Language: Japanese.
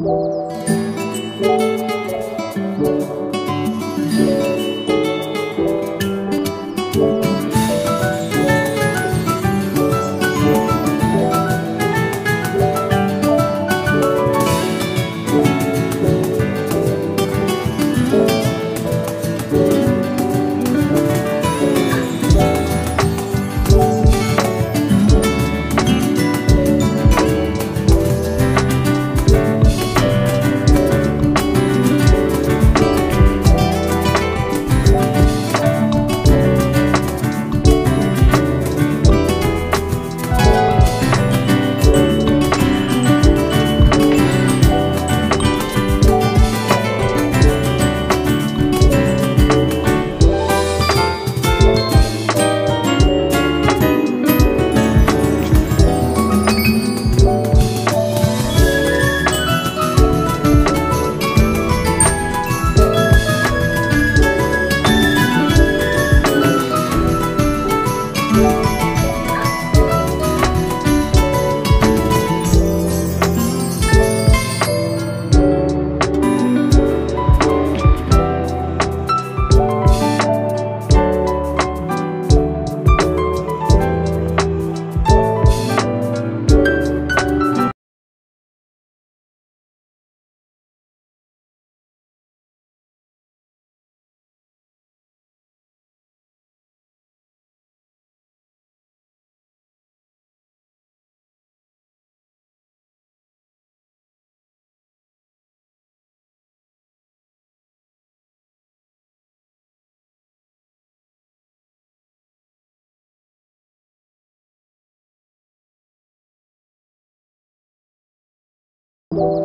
Música you.